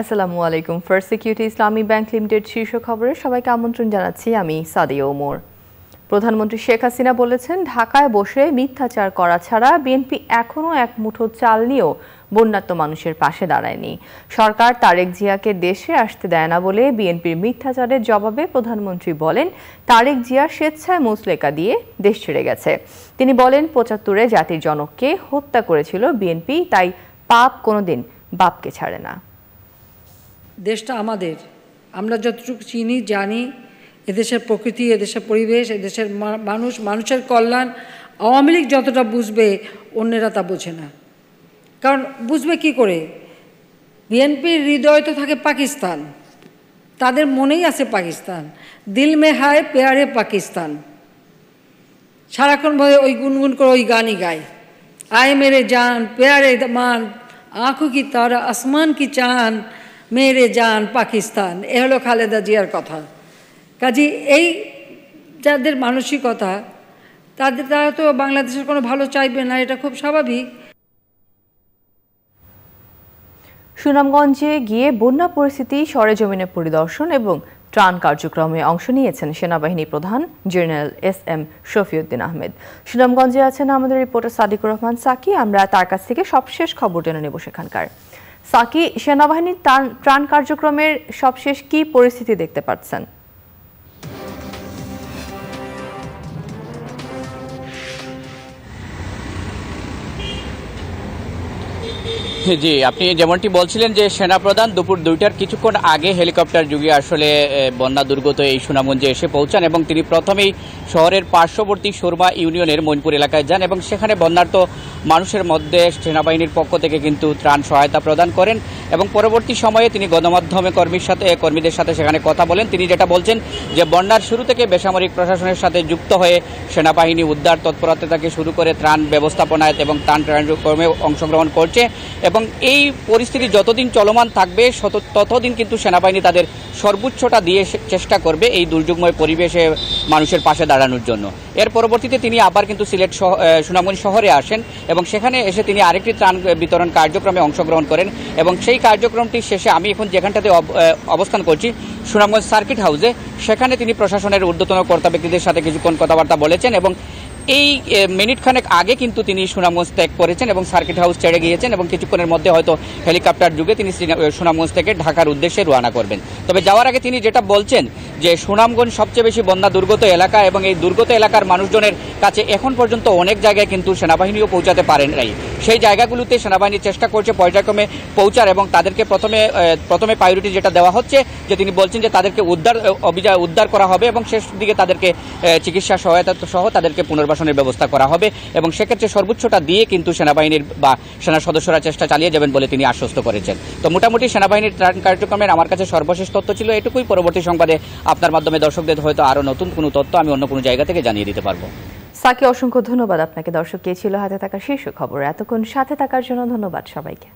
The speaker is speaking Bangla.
আসসালামু আলাইকুম। First security Islami bank limited শীর্ষ খবরে সবাইকে আমন্ত্রণ জানাচ্ছি, আমি সাদিয়া ওমর। প্রধানমন্ত্রী শেখ হাসিনা বলেছেন, ঢাকায় বসে মিথ্যাচার করা ছাড়া বিএনপি এখনও এক মুঠো চাল নিয়েও বন্যাত্ম মানুষের পাশে দাঁড়ায়নি। সরকার তারেক জিয়াকে দেশে আসতে দেয় না বলে বিএনপির মিথ্যাচারের জবাবে প্রধানমন্ত্রী বলেন, তারেক জিয়া স্বেচ্ছায় মুসলেকা দিয়ে দেশ ছেড়ে গেছে। তিনি বলেন, পঁচাত্তরে জাতির জনককে হত্যা করেছিল বিএনপি তাই পাপ কোনোদিন বাপকে ছাড়ে না। দেশটা আমাদের। আমরা যতটুকু চিনি, জানি, এদেশের প্রকৃতি, এদেশের পরিবেশ, এদেশের মানুষ, মানুষের কল্যাণ, আওয়ামী লীগ যতটা বুঝবে, অন্যেরা তা বোঝে না। কারণ বুঝবে কি করে? বিএনপির হৃদয় তো থাকে পাকিস্তান। তাদের মনেই আছে পাকিস্তান। দিল মে হায় পেয়ারে পাকিস্তান। সারাক্ষণ ভাবে ওই গুনগুন করে ওই গানই গায়। আয় মেরে জান, পেয়ারে মান, আঁখো কি তারা, আসমান কি চান মেরে যান পাকিস্তান। এ হলো খালেদা জিয়ার কথা। কাজী এই যাদের মানসিকতা, তাদের তারা তো বাংলাদেশের কোনো ভালো চাইবে না, এটা খুব স্বাভাবিক। সুনামগঞ্জে গিয়ে বন্যা পরিস্থিতি, সরেজমিনে পরিদর্শন এবং ত্রাণ কার্যক্রমে অংশ নিয়েছেন সেনাবাহিনী প্রধান general S M Shafiuddin Ahmed. সুনামগঞ্জে আছেন আমাদের রিপোর্টার সাদিকুর রহমান সাকি। আমরা তার কাছ থেকে সবশেষ খবর জেনে নেব সেখানকার। সাকি সেনাবাহিনীর ত্রাণ কার্যক্রমের সবশেষ কি পরিস্থিতি দেখতে পাচ্ছেন? জি, আপনি যেমনটি বলছিলেন যে সেনাপ্রধান দুপুর দুইটার কিছুক্ষণ আগে হেলিকপ্টার যুগে আসলে বন্যা দুর্গত এই সুনামগঞ্জে এসে পৌঁছান এবং তিনি প্রথমেই শহরের পার্শ্ববর্তী সুরমা ইউনিয়নের মইনপুর এলাকায় যান এবং সেখানে বন্যার্ত মানুষের মধ্যে সেনাবাহিনীর পক্ষ থেকে কিন্তু ত্রাণ সহায়তা প্রদান করেন এবং পরবর্তী সময়ে তিনি গণমাধ্যমে কর্মীর সাথে কর্মীদের সাথে সেখানে কথা বলেন। তিনি যেটা বলছেন যে বন্যার শুরু থেকে বেসামরিক প্রশাসনের সাথে যুক্ত হয়ে সেনাবাহিনী উদ্ধার তৎপরতা থেকে শুরু করে ত্রাণ ব্যবস্থাপনায় এবং ত্রাণ কার্যক্রমে অংশগ্রহণ করছে। এবং এই পরিস্থিতি যতদিন চলমান থাকবে ততদিন কিন্তু সেনাবাহিনী তাদের সর্বোচ্চটা দিয়ে চেষ্টা করবে এই দুর্যোগময় পরিবেশে মানুষের পাশে দাঁড়ানোর জন্য। এর পরবর্তীতে তিনি আবার কিন্তু সিলেট সুনামগঞ্জ শহরে আসেন এবং সেখানে এসে তিনি আরেকটি ত্রাণ বিতরণ কার্যক্রমে অংশগ্রহণ করেন এবং সেই কার্যক্রমটি শেষে আমি এখন যেখানটাতে অবস্থান করছি, সুনামগঞ্জ সার্কিট হাউসে, সেখানে তিনি প্রশাসনের ঊর্ধ্বতন কর্তা ব্যক্তিদের সাথে কিছুক্ষণ কথাবার্তা বলেছেন এবং এই মিনিট খানেক আগে কিন্তু তিনি সুনামগঞ্জ ত্যাগ করেছেন এবং সার্কিট হাউস ছেড়ে গিয়েছেন এবং কিছুক্ষণের মধ্যে হয়তো হেলিকপ্টার যুগে তিনি সুনামগঞ্জ থেকে ঢাকার উদ্দেশ্যে রওনা করবেন। তবে যাওয়ার আগে তিনি যেটা বলছেন যে সুনামগঞ্জ সবচেয়ে বেশি বন্যা দুর্গত এলাকা এবং এই দুর্গত এলাকার মানুষজনের কাছে এখন পর্যন্ত অনেক জায়গায় কিন্তু সেনাবাহিনীও পৌঁছাতে পারেন নাই। সেই জায়গাগুলোতে সেনাবাহিনী চেষ্টা করছে পর্যায়ক্রমে পৌঁছার এবং তাদেরকে প্রথমে প্রথমে প্রায়োরিটি যেটা দেওয়া হচ্ছে যে তিনি বলছেন যে তাদেরকে উদ্ধার অভিযান উদ্ধার করা হবে এবং শেষ দিকে তাদেরকে চিকিৎসা সহায়তা সহ তাদেরকে পুনর্বাসনের ব্যবস্থা করা হবে এবং সেক্ষেত্রে সর্বোচ্চটা দিয়ে কিন্তু সেনাবাহিনীর বা সেনা সদস্যরা চেষ্টা চালিয়ে যাবেন বলে তিনি আশ্বস্ত করেছেন। তো মোটামুটি সেনাবাহিনীর ত্রাণ কার্যক্রমের আমার কাছে সর্বশেষ তথ্য ছিল, এটুকুই পরবর্তী সংবাদে আপনার মাধ্যমে দর্শকদের হয়তো আরও নতুন কোনো তথ্য আমি অন্য কোনো জায়গা থেকে জানিয়ে দিতে পারব। সাকি অসংখ্য ধন্যবাদ আপনাকে। দর্শক, কে ছিল হাতে থাকা শীর্ষ খবর? এতক্ষণ সাথে থাকার জন্য ধন্যবাদ সবাইকে।